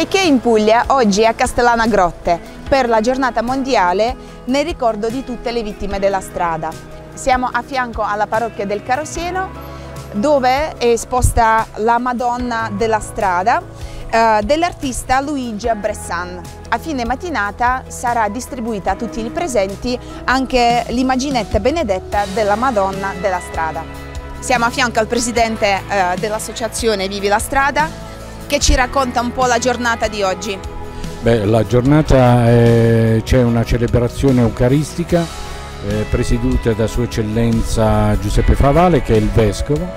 Sai che in Puglia oggi è a Castellana Grotte per la giornata mondiale nel ricordo di tutte le vittime della strada. Siamo a fianco alla parrocchia del Carosieno dove è esposta la Madonna della strada eh, dell'artista Luigi Bressan. A fine mattinata sarà distribuita a tutti i presenti anche l'immaginetta benedetta della Madonna della strada. Siamo a fianco al presidente eh, dell'associazione Vivi la Strada che ci racconta un po' la giornata di oggi. Beh, la giornata c'è una celebrazione eucaristica eh, presieduta da Sua Eccellenza Giuseppe Favale che è il Vescovo.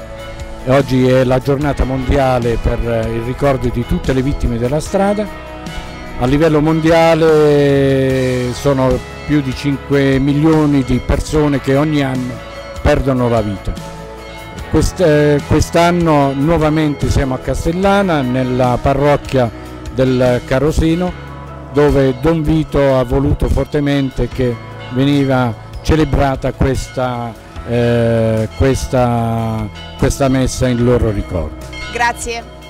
Oggi è la giornata mondiale per il ricordo di tutte le vittime della strada. A livello mondiale sono più di 5 milioni di persone che ogni anno perdono la vita. Eh, quest'anno nuovamente siamo a Castellana, nella parrocchia del Carosino, dove Don Vito ha voluto fortemente che veniva celebrata questa, eh, questa, questa messa in loro ricordo. Grazie.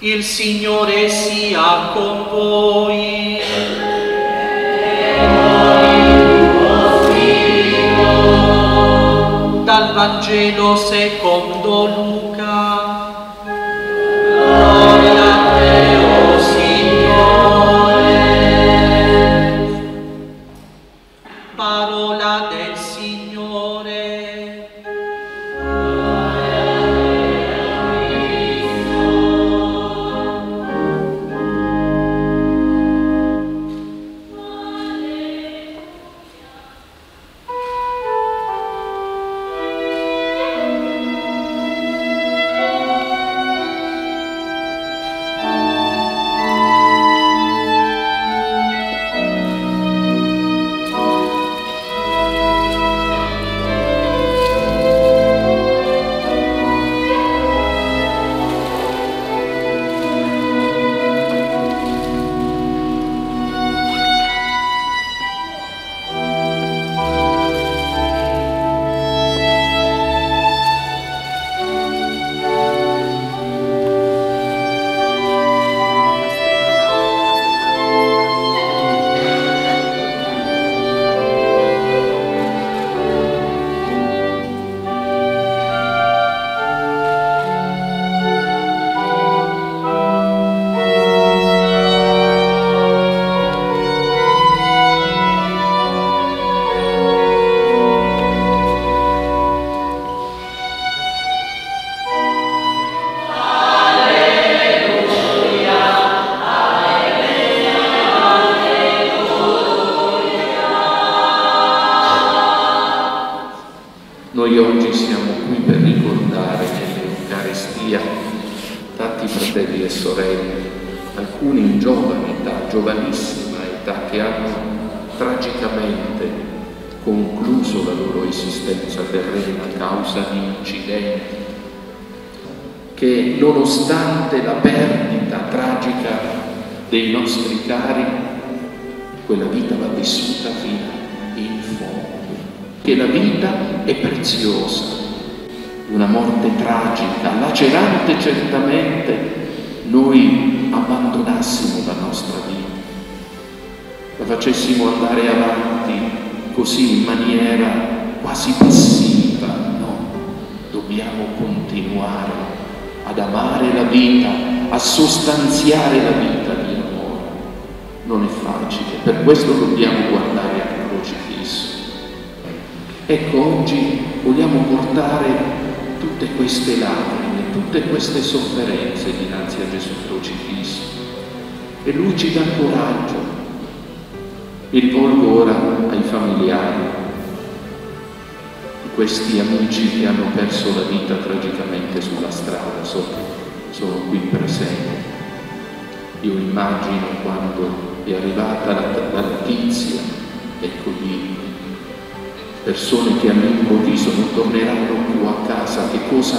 Il Signore sia con voi. dal Vangelo secondo Luca. Gloria a te, o Signore. Parola del Signore. Età, che hanno tragicamente concluso la loro esistenza terrena a causa di incidenti che nonostante la perdita tragica dei nostri cari, quella vita va vissuta fino in fondo, che la vita è preziosa, una morte tragica, lacerante certamente, noi abbandonassimo la nostra vita, facessimo andare avanti così in maniera quasi passiva, no, dobbiamo continuare ad amare la vita, a sostanziare la vita di amore. Non è facile, per questo dobbiamo guardare al crocifisso. Ecco, oggi vogliamo portare tutte queste lacrime, tutte queste sofferenze dinanzi a Gesù crocifisso. E Lui ci dà coraggio. Mi rivolgo ora ai familiari di questi amici che hanno perso la vita tragicamente sulla strada, so che sono qui presenti. Io immagino quando è arrivata la, la notizia, ecco lì, persone che all'improvviso non torneranno più a casa, che cosa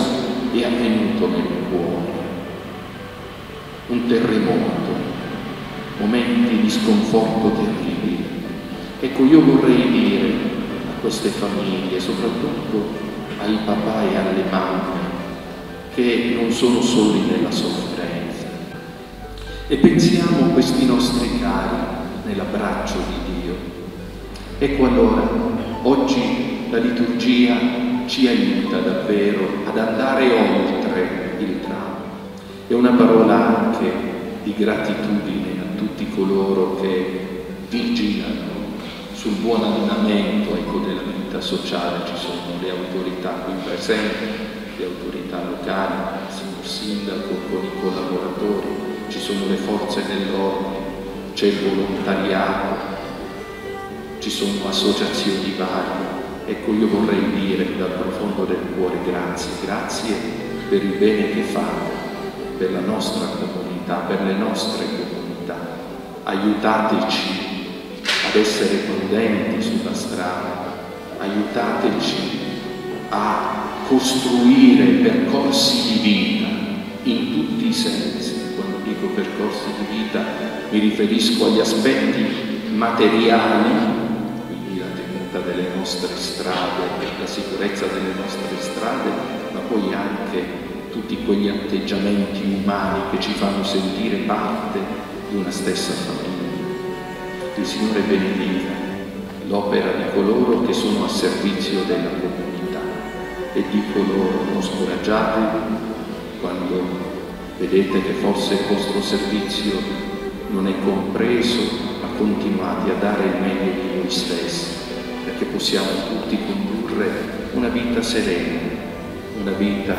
è avvenuto nel cuore? Un terremoto, momenti di sconforto terribili. Ecco, io vorrei dire a queste famiglie, soprattutto ai papà e alle mamme, che non sono soli nella sofferenza. E pensiamo a questi nostri cari nell'abbraccio di Dio. Ecco allora, oggi la liturgia ci aiuta davvero ad andare oltre il dramma. È una parola anche di gratitudine tutti coloro che vigilano sul buon andamento ecco, della vita sociale. Ci sono le autorità qui presenti, le autorità locali, il signor sindaco con i collaboratori, ci sono le forze dell'ordine, c'è il volontariato, ci sono associazioni varie. Ecco, io vorrei dire dal profondo del cuore grazie, grazie per il bene che fate, per la nostra comunità, per le nostre comunità. Aiutateci ad essere prudenti sulla strada, aiutateci a costruire percorsi di vita in tutti i sensi. Quando dico percorsi di vita mi riferisco agli aspetti materiali, quindi la tenuta delle nostre strade, la sicurezza delle nostre strade, ma poi anche tutti quegli atteggiamenti umani che ci fanno sentire parte di una stessa famiglia. Il Signore benedica l'opera di coloro che sono a servizio della comunità e dico loro non scoraggiatevi quando vedete che forse il vostro servizio non è compreso, ma continuate a dare il meglio di voi stessi, perché possiamo tutti condurre una vita serena, una vita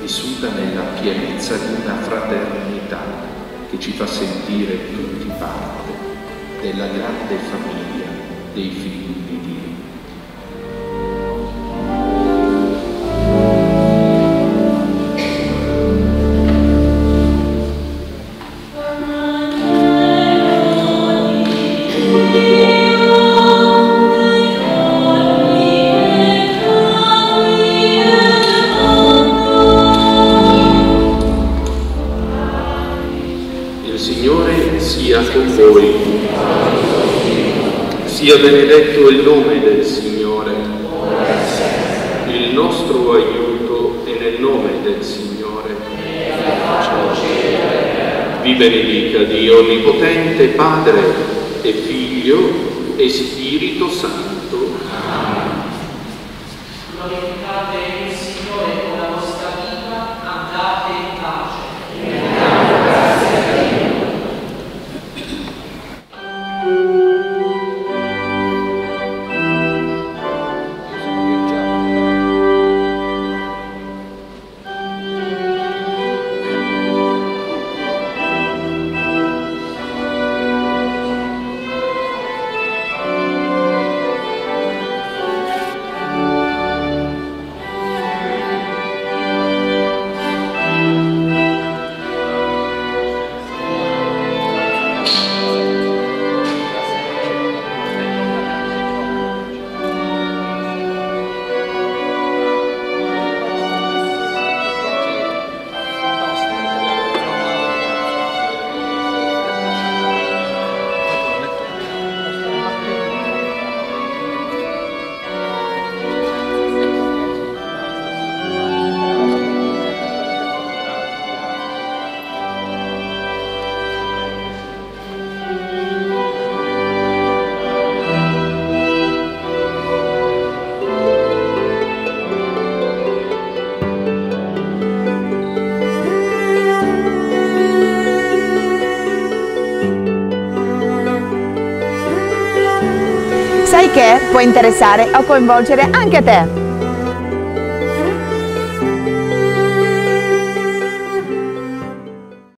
vissuta nella pienezza di una fraternità che ci fa sentire tutti parte della grande famiglia dei figli di Dio. Sia benedetto il nome del Signore. Il nostro aiuto è nel nome del Signore. Vi benedica Dio Onnipotente, Padre e Figlio e Spirito Santo. Glorificate il Signore con la vostra vita, andate che può interessare o coinvolgere anche te.